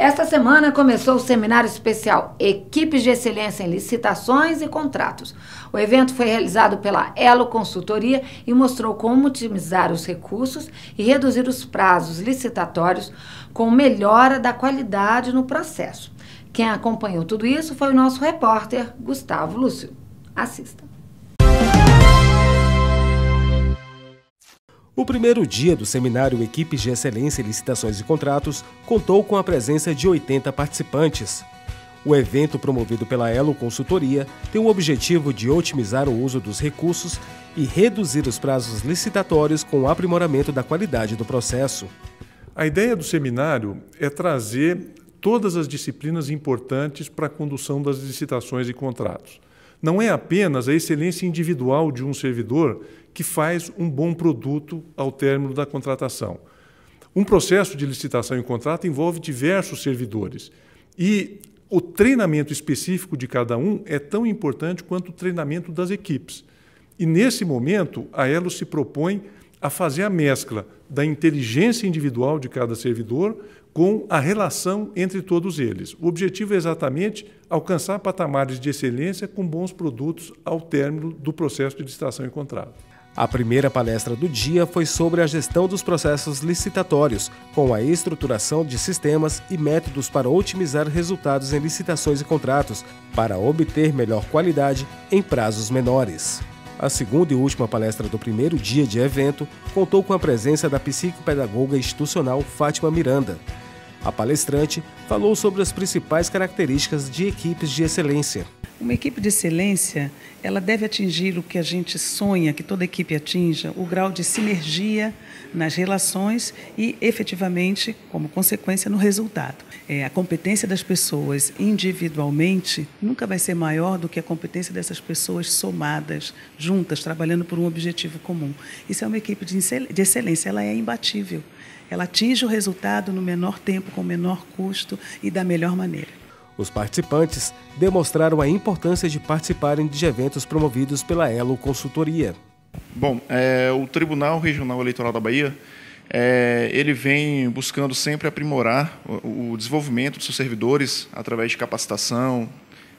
Esta semana começou o seminário especial Equipes de Excelência em Licitações e Contratos. O evento foi realizado pela Elo Consultoria e mostrou como otimizar os recursos e reduzir os prazos licitatórios com melhora da qualidade no processo. Quem acompanhou tudo isso foi o nosso repórter Gustavo Lúcio. Assista. O primeiro dia do seminário Equipes de Excelência em Licitações e Contratos contou com a presença de 80 participantes. O evento, promovido pela Elo Consultoria, tem o objetivo de otimizar o uso dos recursos e reduzir os prazos licitatórios com o aprimoramento da qualidade do processo. A ideia do seminário é trazer todas as disciplinas importantes para a condução das licitações e contratos. Não é apenas a excelência individual de um servidor que faz um bom produto ao término da contratação. Um processo de licitação e contrato envolve diversos servidores e o treinamento específico de cada um é tão importante quanto o treinamento das equipes. E nesse momento, a Elo se propõe a fazer a mescla da inteligência individual de cada servidor com a relação entre todos eles. O objetivo é exatamente alcançar patamares de excelência com bons produtos ao término do processo de licitação e contrato. A primeira palestra do dia foi sobre a gestão dos processos licitatórios, com a estruturação de sistemas e métodos para otimizar resultados em licitações e contratos, para obter melhor qualidade em prazos menores. A segunda e última palestra do primeiro dia de evento contou com a presença da psicopedagoga institucional Fátima Miranda. A palestrante falou sobre as principais características de equipes de excelência. Uma equipe de excelência, ela deve atingir o que a gente sonha que toda equipe atinja, o grau de sinergia nas relações e, efetivamente, como consequência, no resultado. É, a competência das pessoas individualmente nunca vai ser maior do que a competência dessas pessoas somadas, juntas, trabalhando por um objetivo comum. Isso é uma equipe de excelência, ela é imbatível. Ela atinge o resultado no menor tempo, com menor custo e da melhor maneira. Os participantes demonstraram a importância de participarem de eventos promovidos pela Elo Consultoria. Bom, é, o Tribunal Regional Eleitoral da Bahia é, ele vem buscando sempre aprimorar o, o desenvolvimento dos seus servidores através de capacitação,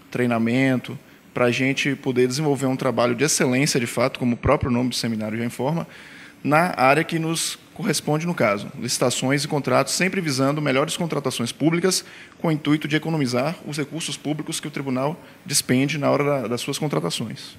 treinamento, para a gente poder desenvolver um trabalho de excelência, de fato, como o próprio nome do seminário já informa, na área que nos corresponde no caso, licitações e contratos, sempre visando melhores contratações públicas, com o intuito de economizar os recursos públicos que o tribunal despende na hora das suas contratações.